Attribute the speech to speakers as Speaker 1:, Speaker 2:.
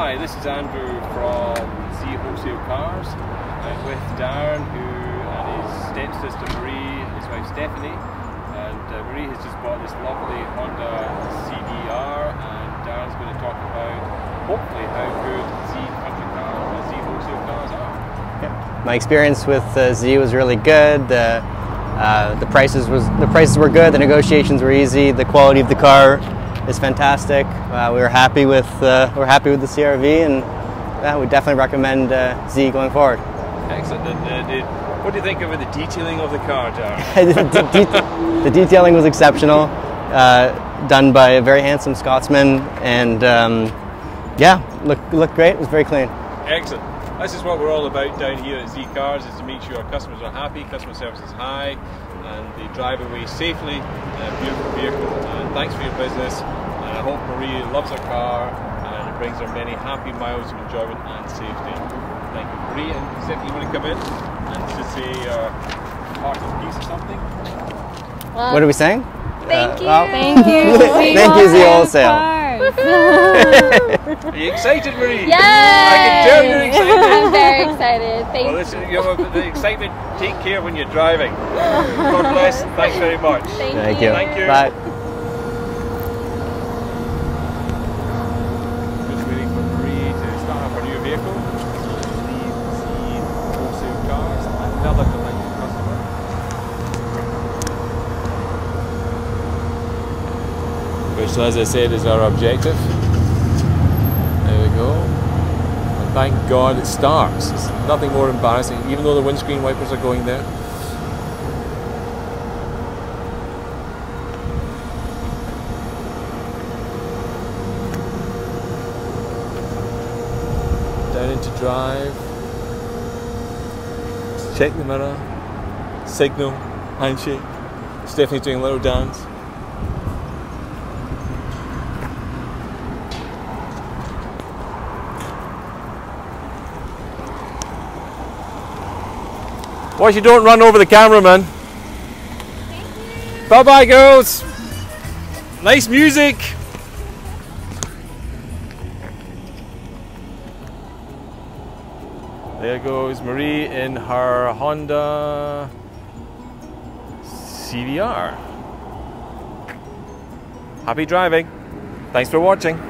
Speaker 1: Hi, this is Andrew from Z Wholesale Cars. I'm with Darren, who and his stepsister Marie, his wife Stephanie, and uh, Marie has just bought this lovely Honda CRV, and Darren's going to talk about hopefully how good Z country cars and Z wholesale cars are.
Speaker 2: My experience with uh, Z was really good. The, uh, the prices was the prices were good. The negotiations were easy. The quality of the car is fantastic. Uh, we were happy with uh, we are happy with the CRV, and yeah, we definitely recommend uh, Z going forward.
Speaker 1: Excellent. And, uh, what do you think of the detailing of the car, Darren?
Speaker 2: the, detailing was exceptional, uh, done by a very handsome Scotsman, and um, yeah, looked looked great. It was very clean.
Speaker 1: Excellent. This is what we're all about down here at Z Cars, is to make sure our customers are happy, customer service is high, and they drive away safely in a beautiful vehicle. And thanks for your business. And I hope Marie loves her car and it brings her many happy miles of enjoyment and safety. Thank you, Marie. And Zip, you want to come in and to say uh, part of piece or something?
Speaker 3: Well,
Speaker 2: What are we saying?
Speaker 3: Thank
Speaker 2: Uh,
Speaker 3: you.
Speaker 2: well,
Speaker 4: Thank you.
Speaker 2: Thank you, Z Wholesale.
Speaker 4: Cars.
Speaker 1: Are you excited, Marie?
Speaker 3: Yay!
Speaker 1: I can tell you're excited.
Speaker 3: I'm very excited. Thank
Speaker 1: Well, this, you know, the excitement, take care when you're driving. God bless. Thanks very much.
Speaker 3: Thank
Speaker 2: Thank
Speaker 3: you.
Speaker 2: you.
Speaker 1: Thank you.
Speaker 2: Bye.
Speaker 1: Just waiting for Marie to start up her new vehicle. Leave Z wholesale cars. Another customer. Which, as I said, is our objective. There we go. And thank God it starts. It's nothing more embarrassing, even though the windscreen wipers are going there. Down into drive. Check the mirror. Signal. Handshake. Stephanie's doing a little dance. Watch you don't run over the cameraman. Bye bye, girls. Nice music. There goes Marie in her Honda CRV. Happy driving. Thanks for watching.